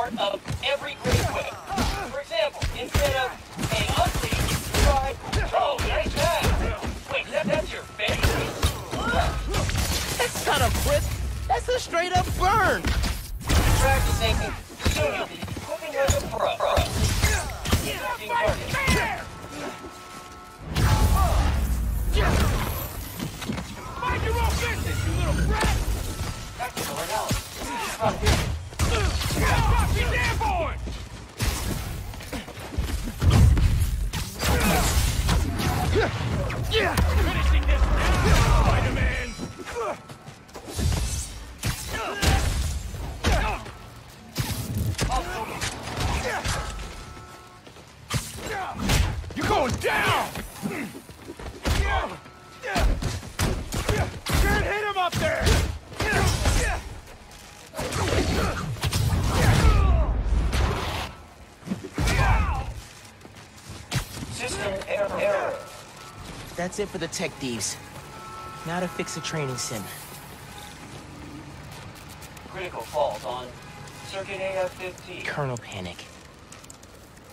part of every great whip. For example, instead of, hey, ugly, try, oh, nice that. Wait, that, that's your face? That's not a grip. That's a straight up burn. Practicing, soon whipping like a pro. Target. Mind your own business, you little brat! Tactical analysis. From here. Stop That's it for the tech thieves. Now to fix a training sim. Critical fault on circuit AF-15. Kernel panic.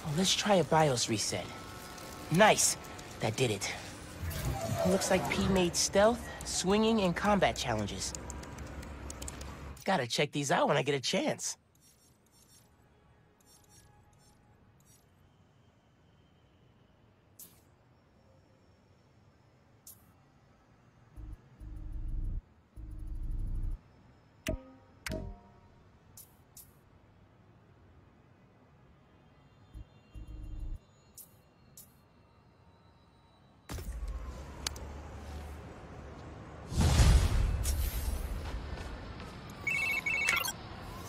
Well, let's try a BIOS reset. Nice. That did it. Looks like P made stealth, swinging, and combat challenges. Gotta check these out when I get a chance.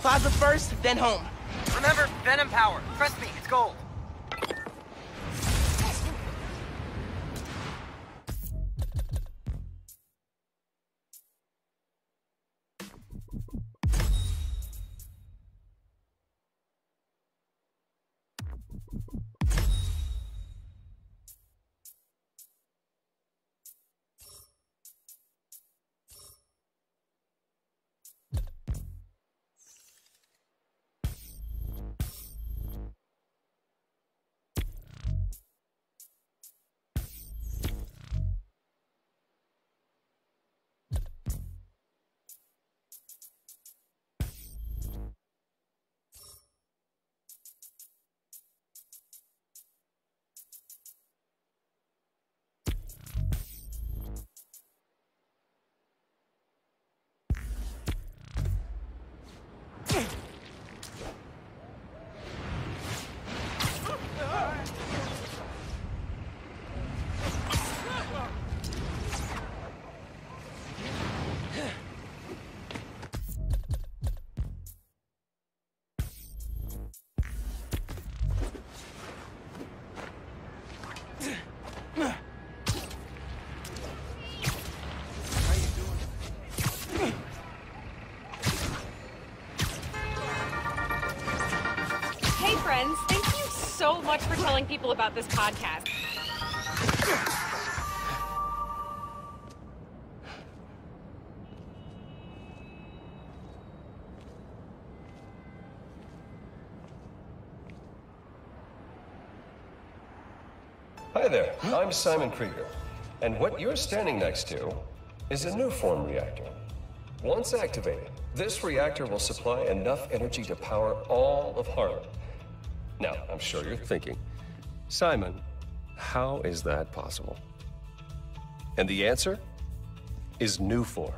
Plaza first, then home. Remember, Venom Power. Trust me, it's gold. Much for telling people about this podcast. Hi there, I'm Simon Krieger, and what you're standing next to is a Nuform reactor. Once activated, this reactor will supply enough energy to power all of Harlem. Now, I'm sure you're thinking, Simon, how is that possible? And the answer is Nuform.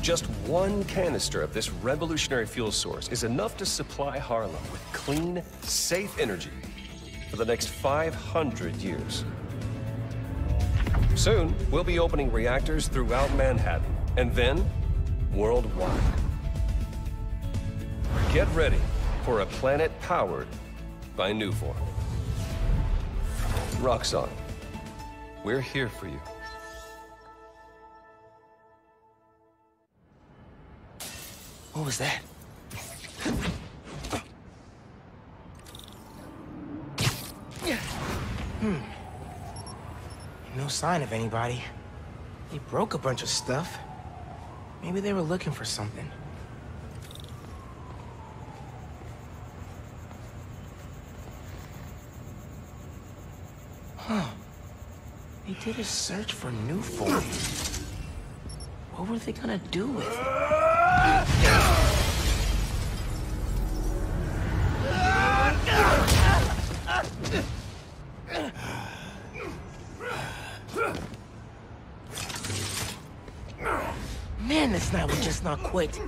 Just one canister of this revolutionary fuel source is enough to supply Harlem with clean, safe energy for the next 500 years. Soon, we'll be opening reactors throughout Manhattan, and then worldwide. Get ready for a planet powered by Nuform. Roxxon, we're here for you. What was that? Hmm. No sign of anybody. They broke a bunch of stuff. Maybe they were looking for something. Huh. They did a search for Nuform. What were they gonna do with it? Man, this night will just not quit.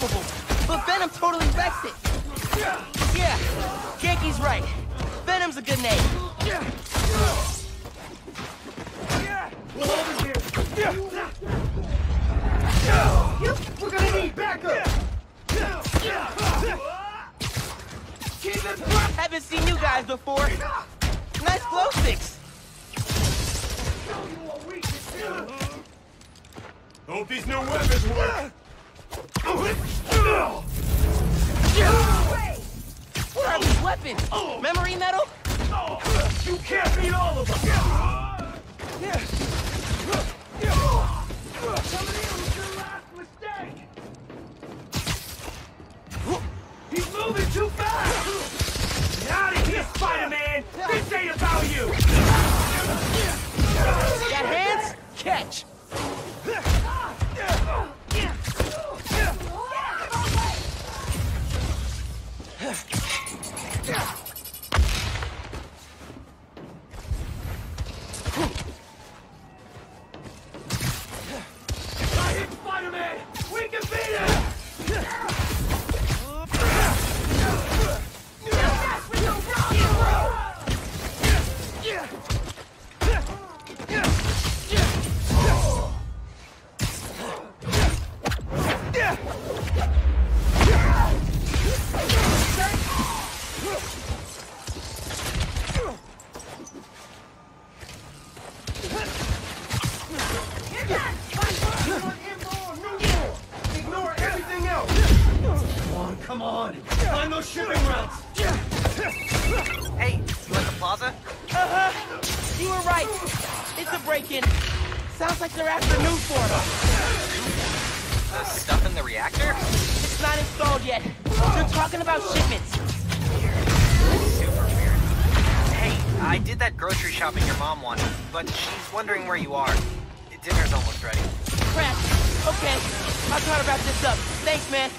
Unbelievable, but Venom totally wrecks it. Yeah, Ganke's right. Venom's a good name. Yeah. We're gonna need backup! Haven't seen you guys before. Nice glow sticks. Hope these new weapons work! These weapons? Memory metal? You can't beat all of them! He's I Ignore everything else! Come on, come on! Find those shipping routes! Hey, you at the plaza? Uh-huh. You were right. It's a break-in. Sounds like they're after Nuform. The stuff in the reactor? It's not installed yet. They're talking about shipments. Super weird. Hey, I did that grocery shopping your mom wanted, but she's wondering where you are. Dinner's almost ready. Crap. Okay. I'll try to wrap this up. Thanks, man.